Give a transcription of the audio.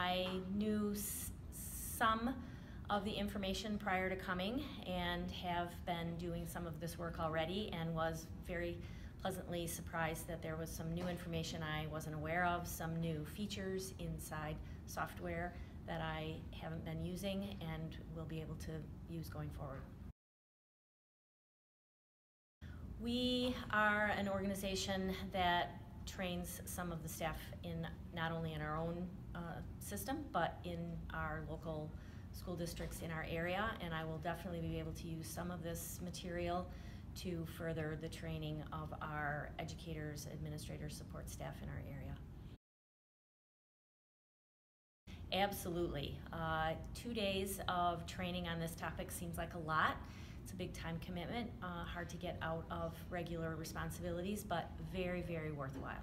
I knew some of the information prior to coming and have been doing some of this work already and was very pleasantly surprised that there was some new information I wasn't aware of, some new features inside software that I haven't been using and will be able to use going forward. We are an organization that trains some of the staff in not only in our own uh, system but in our local school districts in our area and I will definitely be able to use some of this material to further the training of our educators, administrators, support staff in our area. Absolutely. Uh, two days of training on this topic seems like a lot. It's a big time commitment, uh, hard to get out of regular responsibilities, but very, very worthwhile.